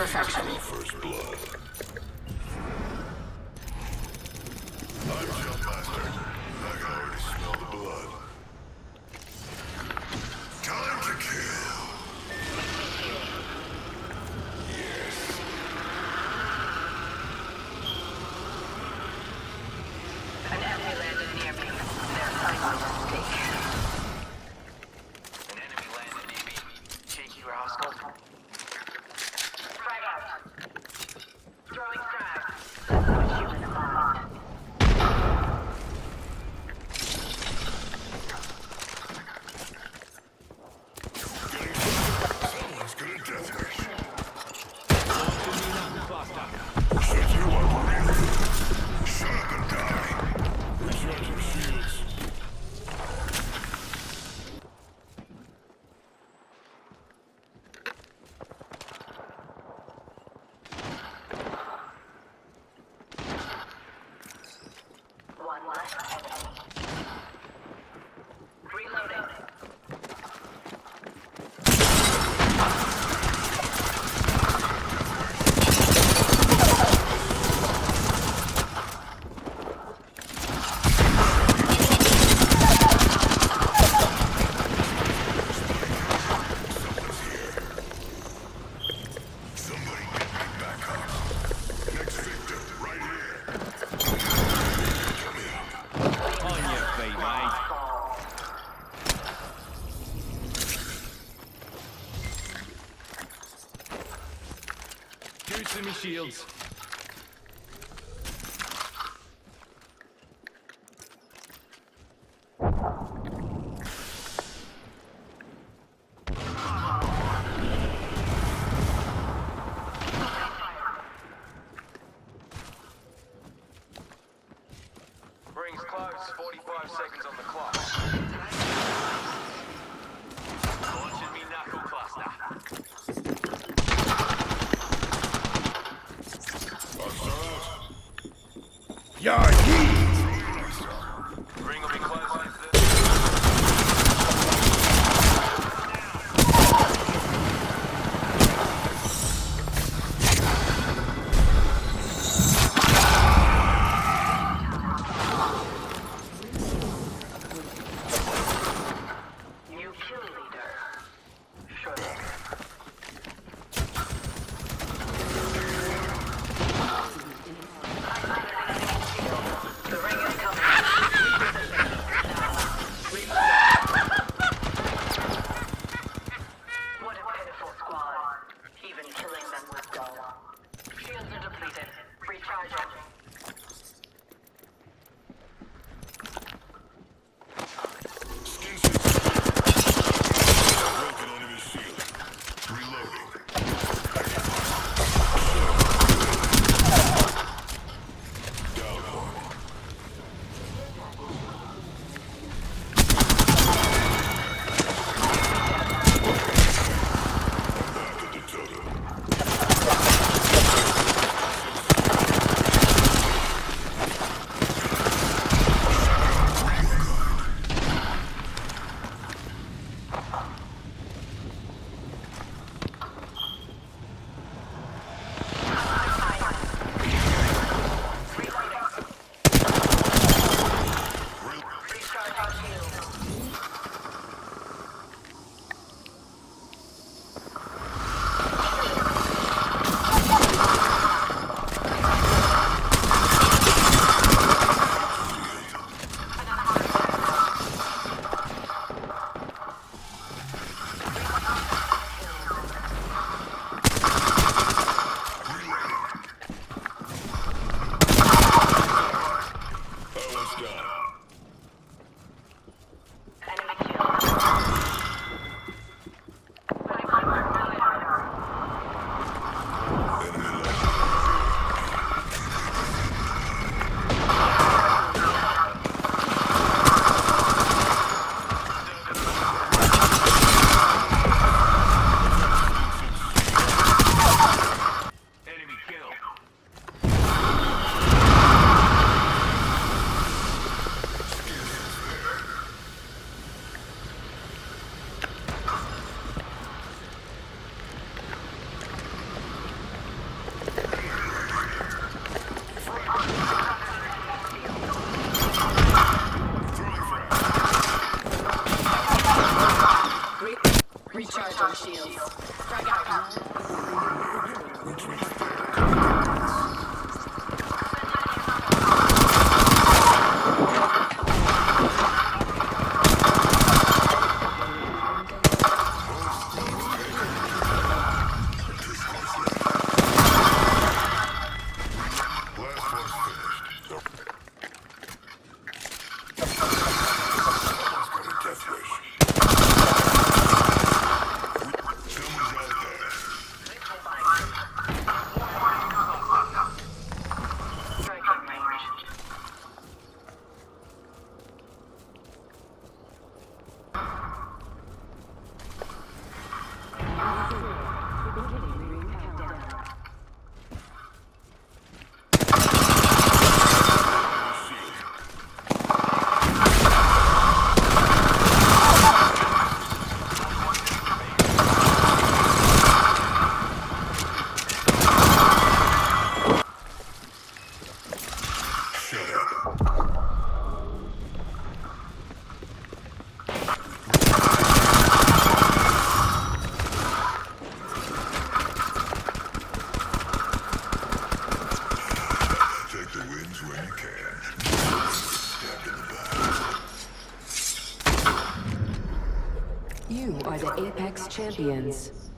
perfection. First blood. I'm Jump Master. I can already smell the blood. Two semi-shields. completed. Recharging. done. Shields. Frag out. Apex Champions.